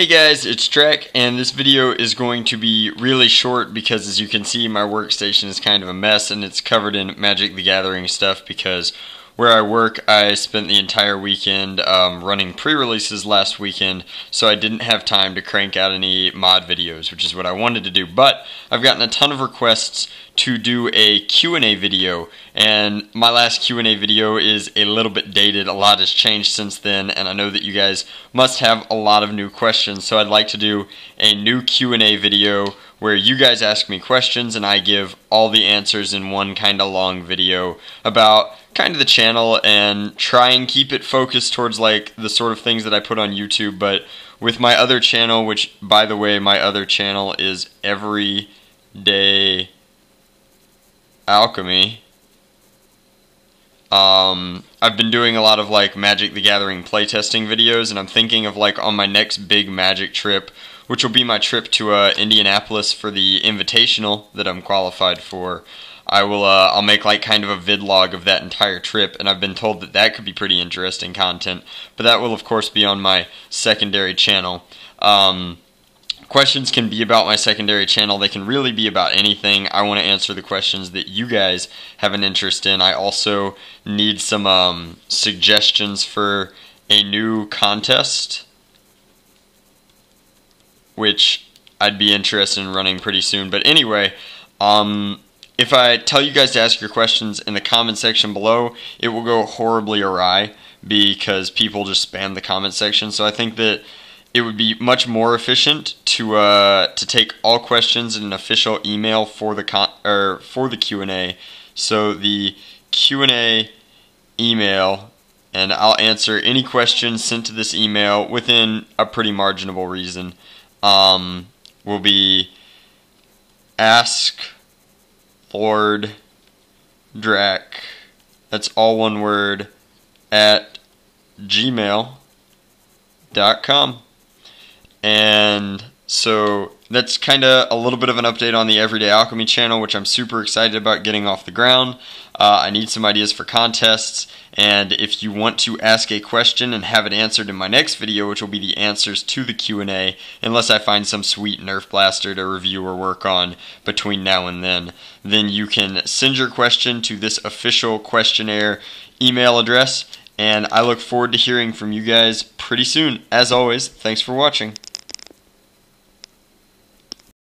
Hey guys, it's Drac, and this video is going to be really short because as you can see my workstation is kind of a mess and it's covered in Magic the Gathering stuff because where I work, I spent the entire weekend um, running pre-releases last weekend, so I didn't have time to crank out any mod videos, which is what I wanted to do. But I've gotten a ton of requests to do a Q&A video, and my last Q&A video is a little bit dated. A lot has changed since then, and I know that you guys must have a lot of new questions, so I'd like to do a new Q&A video where you guys ask me questions and I give all the answers in one kind of long video about kind of the channel and try and keep it focused towards like the sort of things that I put on YouTube. But with my other channel, which by the way, my other channel is Everyday Alchemy. Um, I've been doing a lot of like Magic the Gathering playtesting videos, and I'm thinking of like on my next big Magic trip, which will be my trip to uh, Indianapolis for the Invitational that I'm qualified for. I will uh, I'll make like kind of a vidlog of that entire trip, and I've been told that that could be pretty interesting content. But that will of course be on my secondary channel. Um, questions can be about my secondary channel. They can really be about anything. I want to answer the questions that you guys have an interest in. I also need some um, suggestions for a new contest, which I'd be interested in running pretty soon. But anyway, um, if I tell you guys to ask your questions in the comment section below, it will go horribly awry because people just spam the comment section. So I think that it would be much more efficient to uh, to take all questions in an official email for the con- or for the Q and A. So the Q and A email, and I'll answer any questions sent to this email within a pretty marginable reason. Um, will be ask Lord Drac. That's all one word at gmail.com. And so that's kind of a little bit of an update on the Everyday Alchemy channel, which I'm super excited about getting off the ground. Uh, I need some ideas for contests, and if you want to ask a question and have it answered in my next video, which will be the answers to the Q&A, unless I find some sweet Nerf blaster to review or work on between now and then, then you can send your question to this official questionnaire email address, and I look forward to hearing from you guys pretty soon. As always, thanks for watching.